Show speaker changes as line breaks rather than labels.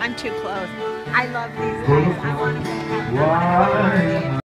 I'm too close. I love these guys. I want to